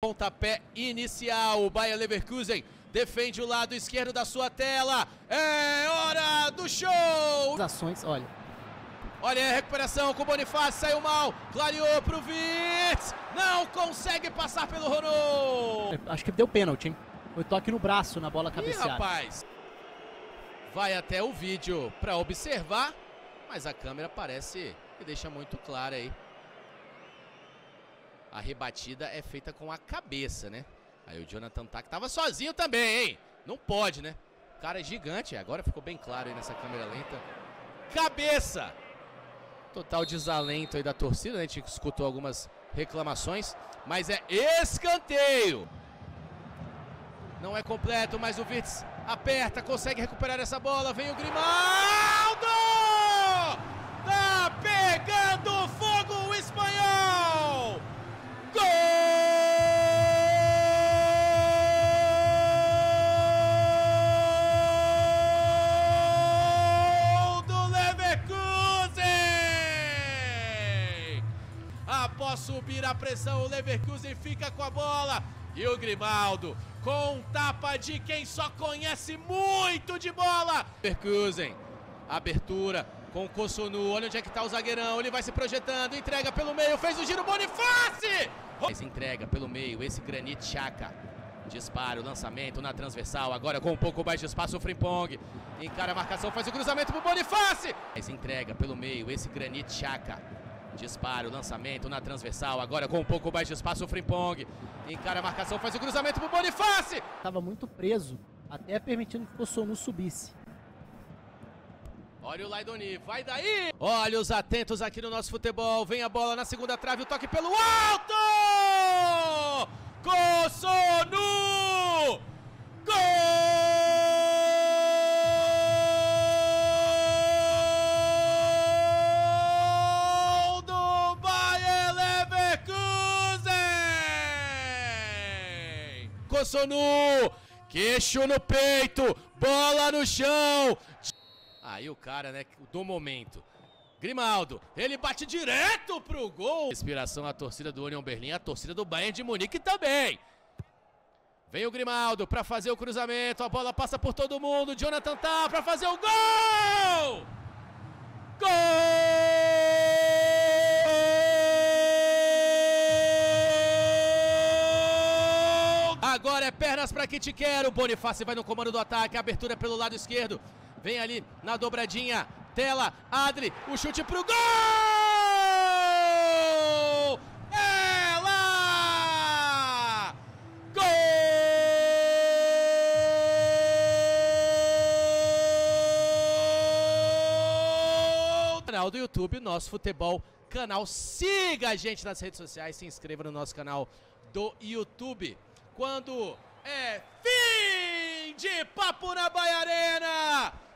Pontapé inicial, o Bayer Leverkusen defende o lado esquerdo da sua tela. É hora do show! Ações, olha. Olha a recuperação com o Bonifácio, saiu mal, clareou pro Vitz, não consegue passar pelo Ronaldo. Acho que deu pênalti, hein? Foi toque no braço na bola Ih, cabeceada. rapaz, vai até o vídeo para observar, mas a câmera parece que deixa muito claro aí. A rebatida é feita com a cabeça, né? Aí o Jonathan Tack tava sozinho também, hein? Não pode, né? O cara é gigante, agora ficou bem claro aí nessa câmera lenta. Cabeça! Total desalento aí da torcida, né? A gente escutou algumas reclamações, mas é escanteio. Não é completo, mas o Virtus aperta, consegue recuperar essa bola. Vem o Grimaldo! Após subir a pressão, o Leverkusen fica com a bola. E o Grimaldo, com um tapa de quem só conhece muito de bola. Leverkusen, abertura com o Kossonu. Olha onde é que tá o zagueirão. Ele vai se projetando, entrega pelo meio, fez o giro Bonifácio! Mas entrega pelo meio, esse Granit Xhaka. Disparo, lançamento na transversal. Agora com um pouco mais de espaço o Frimpong. Encara a marcação, faz o cruzamento pro Bonifácio. Mas entrega pelo meio, esse Granit Xhaka. Disparo, lançamento na transversal. Agora com um pouco mais de espaço o Frimpong. Encara a marcação, faz o cruzamento pro Bonifácio. Tava muito preso, até permitindo que o Kossonu subisse. Olha o Laidoni, vai daí! Olha os atentos aqui no nosso futebol. Vem a bola na segunda trave, o toque pelo alto! Kossonu! Queixo no peito, bola no chão. Aí o cara, né, do momento. Grimaldo, ele bate direto pro gol. Inspiração a torcida do Union Berlim, a torcida do Bayern de Munique também. Vem o Grimaldo para fazer o cruzamento, a bola passa por todo mundo. Jonathan tá para fazer o gol! Agora é pernas para que te quero. Bonifácio vai no comando do ataque, abertura pelo lado esquerdo. Vem ali na dobradinha. Tela, Adri, o chute pro gol! Lá! Gol! Canal do YouTube, nosso futebol canal. Siga a gente nas redes sociais, se inscreva no nosso canal do YouTube. Quando é fim de papo na Baiarena!